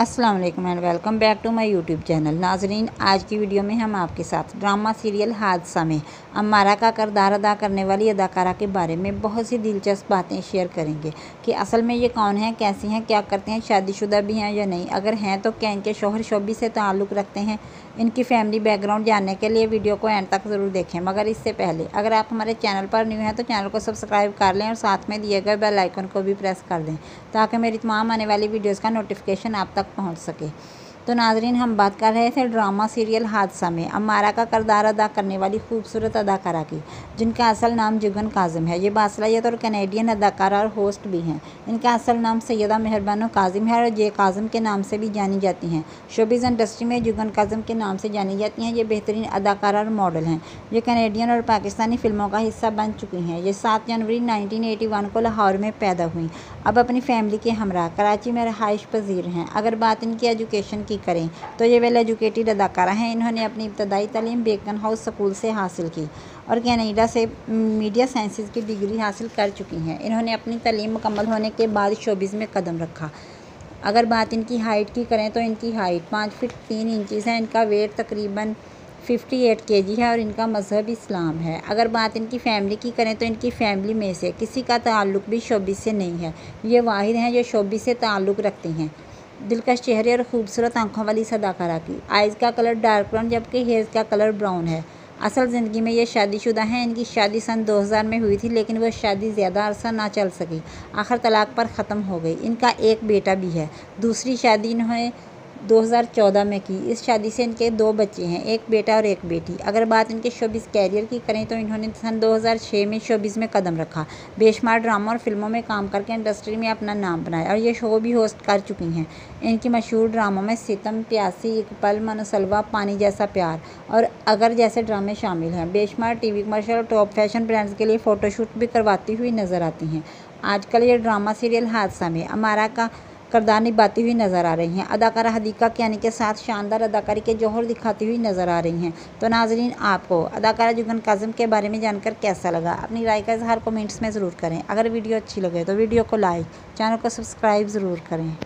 अस्सलाम वालेकुम and welcome back to my YouTube channel नाजरीन आज की वीडियो में हम आपके साथ ड्रामा सीरियल हादसा में अमारा का करदार अदा करने वाली अदाकारा के बारे में बहुत सी दिलचस्प बातें शेयर करेंगे कि असल में ये कौन है, कैसी हैं, क्या करते हैं, शादीशुदा भी हैं या नहीं। अगर हैं तो क्या इनके शोहर शोबी से ताल्लुक़ रखते हैं? इनकी फैमिली बैकग्राउंड जानने के लिए वीडियो को एंड तक ज़रूर देखें। मगर इससे पहले, अगर आप हमारे चैनल पर न्यू हैं तो चैनल को सब्सक्राइब कर लें और साथ में दिए गए बेल आइकन को भी प्रेस कर दें, ताकि मेरी तमाम आने वाली वीडियोज़ का नोटिफिकेशन आप तक पहुँच सके। तो नाजरीन, हम बात कर रहे थे ड्रामा सीरियल हादसा में, अमारा का करदार अदा करने वाली खूबसूरत अदाकारा की, जिनका असल नाम जुगन काजिम है। ये बासलायत और कैनेडियन अदाकारा और होस्ट भी हैं। इनका असल नाम सैदा मेहरबानो काजिम है और ये काजिम के नाम से भी जानी जाती हैं। शोबिज़ इंडस्ट्री में जुगन काजिम के नाम से जानी जाती हैं। ये बेहतरीन अदाकारा और मॉडल हैं। ये कैनेडियन और पाकिस्तानी फ़िल्मों का हिस्सा बन चुकी हैं। ये सात जनवरी नाइनटीन को लाहौर में पैदा हुई। अब अपनी फैमिली के हमरा, कराची में रहाइश पजीर हैं। अगर बात इनकी एजुकेशन की करें। तो ये वेल एजुकेटेड अदाकारा हैं। इन्होंने अपनी इब्तदाई तलीम बेकन हाउस स्कूल से हासिल की और कैनेडा से मीडिया साइंसेज की डिग्री हासिल कर चुकी हैं। इन्होंने अपनी तलीम मुकम्मल होने के बाद शोबिज़ में कदम रखा। अगर बात इनकी हाइट की करें तो इनकी हाइट पाँच फिट तीन इंचज़ है। इनका वेट तकरीबन फिफ्टी एट के जी है और इनका मज़हब इस्लाम है। अगर बात इनकी फ़ैमिली की करें तो इनकी फ़ैमिली में से किसी का ताल्लुक़ भी शोबी से नहीं है। ये वाहिद हैं जो शोबी से ताल्लुक़ रखते हैं। दिलकश चेहरे और खूबसूरत आँखों वाली सदाकारा की। आइज़ का कलर डार्क ब्राउन जबकि हेयर का कलर ब्राउन है। असल ज़िंदगी में ये शादीशुदा हैं। इनकी शादी सन 2000 में हुई थी, लेकिन वह शादी ज़्यादा अरसा ना चल सकी। आखिर तलाक पर ख़त्म हो गई। इनका एक बेटा भी है। दूसरी शादी इन्होंने 2014 में की। इस शादी से इनके दो बच्चे हैं, एक बेटा और एक बेटी। अगर बात इनके शोबिस कैरियर की करें तो इन्होंने सन 2006 में शोबिस में कदम रखा। बेशुमार ड्रामा और फ़िल्मों में काम करके इंडस्ट्री में अपना नाम बनाया और ये शो भी होस्ट कर चुकी हैं। इनकी मशहूर ड्रामों में सितम, प्यासी एक पल मनसलवा, पानी जैसा प्यार और अगर जैसे ड्रामे शामिल हैं। बेशुमार टी वी और टॉप फ़ैशन ब्रांड्स के लिए फ़ोटोशूट भी करवाती हुई नज़र आती हैं। आजकल ये ड्रामा सीरियल हादसा में, अमारा का करदार निभाती हुई नज़र आ रही हैं। अदाकारा हदीका कियानी के साथ शानदार अदाकारी के जौहर दिखाती हुई नज़र आ रही हैं। तो नाजरीन, आपको अदाकारा जुगन काजम के बारे में जानकर कैसा लगा? अपनी राय का इजहार कमेंट्स में ज़रूर करें। अगर वीडियो अच्छी लगे तो वीडियो को लाइक, चैनल को सब्सक्राइब ज़रूर करें।